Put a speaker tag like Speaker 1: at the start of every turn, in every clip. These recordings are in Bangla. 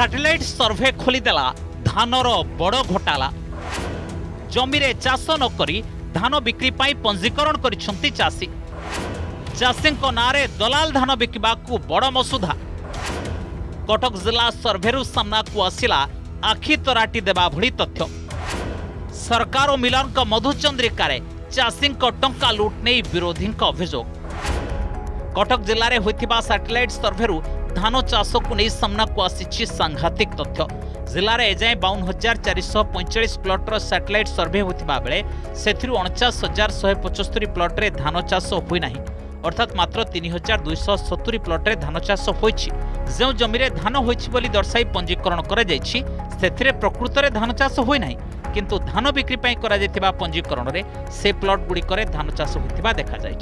Speaker 1: ସାଟେଲାଇଟ୍ ସର୍ଭେ ଖୋଲିଦେଲା ଧାନର ବଡ଼ ଘୋଟାଲା ଜମିରେ ଚାଷ ନକରି ଧାନ ବିକ୍ରି ପାଇଁ ପଞ୍ଜୀକରଣ କରିଛନ୍ତି ଚାଷୀ ଚାଷୀଙ୍କ ନାଁରେ ଦଲାଲ ଧାନ ବିକିବାକୁ ବଡ଼ ମସୁଧା କଟକ ଜିଲ୍ଲା ସର୍ଭେରୁ ସାମ୍ନାକୁ ଆସିଲା ଆଖି ତରାଟି ଦେବା ଭଳି ତଥ୍ୟ ସରକାର ଓ ମିଲନଙ୍କ ମଧୁଚନ୍ଦ୍ରିକାରେ ଚାଷୀଙ୍କ ଟଙ୍କା ଲୁଟ୍ ନେଇ ବିରୋଧୀଙ୍କ ଅଭିଯୋଗ କଟକ ଜିଲ୍ଲାରେ ହୋଇଥିବା ସାଟେଲାଇଟ୍ ସର୍ଭେରୁ ধান চাষকু নেই সামনাকু আসিছি সাংঘাতিক তথ্য জেলার এযাଏଁ বাউন হাজার চারিশ পঁয়চাশ প্লটর স্যাটেলাইট সর্ভে হওয়া বেড়ে সেথু অণচাশ হাজার শহে পঁচস্তরি প্লটরে ধান চাষ হয়ে না অর্থাৎ মাত্র তিন হাজার দুইশ সতুরি প্লটরে ধান চাষ হয়েছে যে জমিরে ধান হয়েছে বলে দর্শাই পঞ্জীকরণ করা যাই সেথিরে প্রকৃতরে ধান চাষ হয়ে না কিন্তু ধান বিক্রি করা পঞ্জীকরণে সে প্লট গুড়িকরে ধান চাষ হয়ে দেখা যাই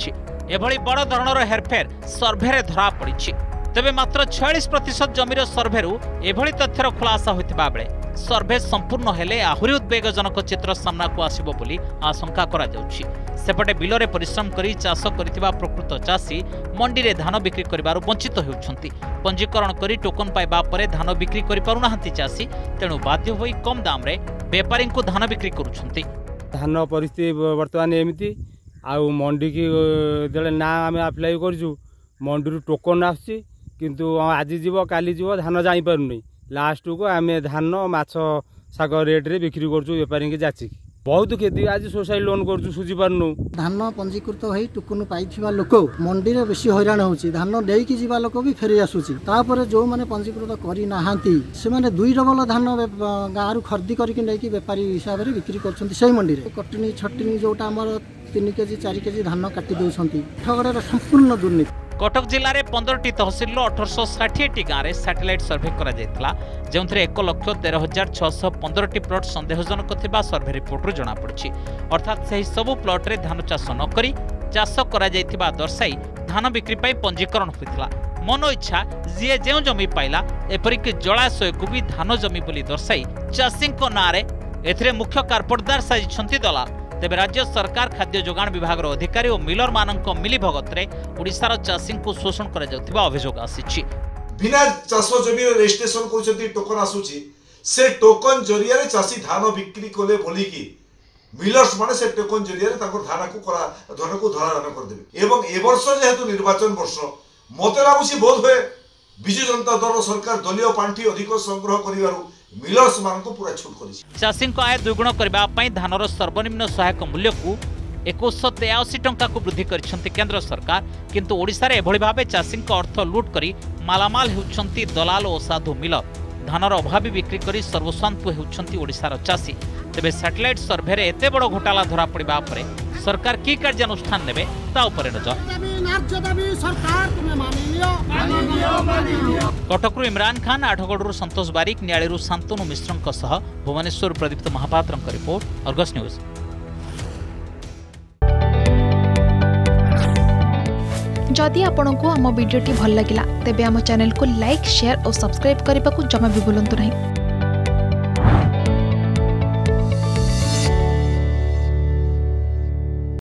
Speaker 1: এভাবে বড় ধরনের হেরফের সর্ভে ধরা পড়ছে ତେବେ ମାତ୍ର ଛୟାଳିଶ ପ୍ରତିଶତ ଜମିର ସର୍ଭେରୁ ଏଭଳି ତଥ୍ୟର ଖୁଲାସା ହୋଇଥିବା ବେଳେ ସର୍ଭେ ସମ୍ପୂର୍ଣ୍ଣ ହେଲେ ଆହୁରି ଉଦ୍ବେଗଜନକ ଚିତ୍ର ସାମ୍ନାକୁ ଆସିବ ବୋଲି ଆଶଙ୍କା କରାଯାଉଛି ସେପଟେ ବିଲରେ ପରିଶ୍ରମ କରି ଚାଷ କରିଥିବା ପ୍ରକୃତ ଚାଷୀ ମଣ୍ଡିରେ ଧାନ ବିକ୍ରି କରିବାରୁ ବଞ୍ଚିତ ହେଉଛନ୍ତି ପଞ୍ଜୀକରଣ କରି ଟୋକନ ପାଇବା ପରେ ଧାନ ବିକ୍ରି କରିପାରୁନାହାନ୍ତି ଚାଷୀ ତେଣୁ ବାଧ୍ୟ ହୋଇ କମ୍ ଦାମରେ ବେପାରୀଙ୍କୁ ଧାନ ବିକ୍ରି କରୁଛନ୍ତି
Speaker 2: ଧାନ ପରିସ୍ଥିତି ବର୍ତ୍ତମାନ ଏମିତି ଆଉ ମଣ୍ଡିକି ଯେତେବେଳେ ନା ଆମେ ଆପ୍ଲାଏ କରିଛୁ ମଣ୍ଡିରୁ ଟୋକନ ଆସୁଛି କିନ୍ତୁ ଆଜି ଯିବ କାଲି ଯିବ ଧାନ ଯାଇପାରୁନି ଲାଷ୍ଟକୁ ଆମେ ଧାନ ମାଛ ଶାଗ ରେଟ୍ରେ ବିକ୍ରି କରୁଛୁ ବେପାରୀକି ଯାଚିକି ବହୁତ କ୍ଷତି ଆଜି ସୋସାଇଟି ଲୋନ୍ କରୁଛୁ ସୁଝିପାରୁନୁ
Speaker 3: ଧାନ ପଞ୍ଜୀକୃତ ହୋଇ ଟୁକୁନ ପାଇଥିବା ଲୋକ ମଣ୍ଡିରେ ବେଶୀ ହଇରାଣ ହେଉଛି ଧାନ ନେଇକି ଯିବା ଲୋକ ବି ଫେରି ଆସୁଛି ତାପରେ ଯେଉଁମାନେ ପଞ୍ଜୀକୃତ କରିନାହାନ୍ତି ସେମାନେ ଦୁଇ ଡବଲ ଧାନ ଗାଁରୁ ଖର୍ଦ୍ଦି କରିକି ନେଇକି ବେପାରୀ ହିସାବରେ ବିକ୍ରି କରୁଛନ୍ତି ସେଇ ମଣ୍ଡିରେ କଟିନି ଛଟିନି ଯେଉଁଟା ଆମର ତିନି କେଜି ଚାରି କେଜି ଧାନ କାଟି ଦେଉଛନ୍ତି ଠଗଡ଼ର ସମ୍ପୂର୍ଣ୍ଣ ଦୁର୍ନୀତି
Speaker 1: কটক জেলার পনেরটি তহসিল অঠরশ ষাঠিয়েটি গাঁরে স্যাটেলাইট সর্ভে করা যে এক লক্ষ তের হাজার ছশ পনেরটি প্লট সন্দেহজনক থাকা সর্ভে রিপোর্টর জনাপড়ি অর্থাৎ সেই সবু প্লটরে ধান চাষ নকরি চাষ করা দর্শাই ধান বিক্রি পাই পঞ্জীকরণ হয়েছিল মন ইচ্ছা যিয়ে যে জমি পাইলা এপরিকি জলাশয়কু বি ধান জমি বলে দর্শাই চাষীঙ্ নাঁরে এতে মুখ্য কার্পটদার সাজিছেন দলাল ତେବେ ରାଜ୍ୟ ସରକାର ଖାଦ୍ୟ ଯୋଗାଣ ବିଭାଗର ଅଧିକାରୀ ଓ ମିଲରମାନଙ୍କ ମିଲିଭଗତରେ ଓଡ଼ିଶାର ଚାଷୀଙ୍କୁ ଶୋଷଣ କରାଯାଉଥିବା ଅଭିଯୋଗ ଆସିଛି
Speaker 4: ବିନା ଚାଷ ଜମିର ରେଜିଷ୍ଟ୍ରେସନ କରୁଛନ୍ତି ଟୋକନ ଆସୁଛି ସେ ଟୋକନ ଜରିଆରେ ଚାଷୀ ଧାନ ବିକ୍ରି କଲେ ବୋଲିକି ମିଲର୍ସ ମାନେ ସେ ଟୋକନ ଜରିଆରେ ତାଙ୍କର ଧାନକୁ କରା ଧାନକୁ ଧରାଧାନ କରିଦେବେ ଏବଂ ଏବର୍ଷ ଯେହେତୁ ନିର୍ବାଚନ ବର୍ଷ ମୋତେ ଲାଗୁଛି ବୋଧ ହୁଏ বিজে দন্ত দর সরকার দলীয় পাণঠি অধিক সংগ্রহ করিবারু মিলস মানক পুরা छुट করিছে
Speaker 1: চাসিং কো আয় দ্বিগুণ করিবা পাই ধানৰ সর্বনিম্ন সহায়ক মূল্যক 2183 টঙ্কাক বৃদ্ধি কৰিছন্তি কেন্দ্র সরকার কিন্তু ওড়িশাৰে এবঢ়ি ভাবে চাসিং কো অর্থ লুট কৰি মালামাল হউছন্তি দলাল ও সাধু মিলত ধানৰ অভাবী বিক্ৰী কৰি সর্বশান্ত হউছন্তি ওড়িশাৰ চাছি তebe স্যাটেলাইট সার্ভেৰে এতে বড় घोटाলা ধৰা পৰিবা ওপৰে সরকার কি কাৰ্য অনুষ্ঠান নেবে सत्ता कटकु इमरान खान आठगड़ सतोष बारिक न्यायू Shantanu मिश्रों Bhubaneswar Pradipta Mohapatra report Argus news
Speaker 5: जदि आपण को आम भिडी भल लगा तेब आम चेल को लाइक सेयार और सब्सक्राइब करने को जमा भी बुलां नहीं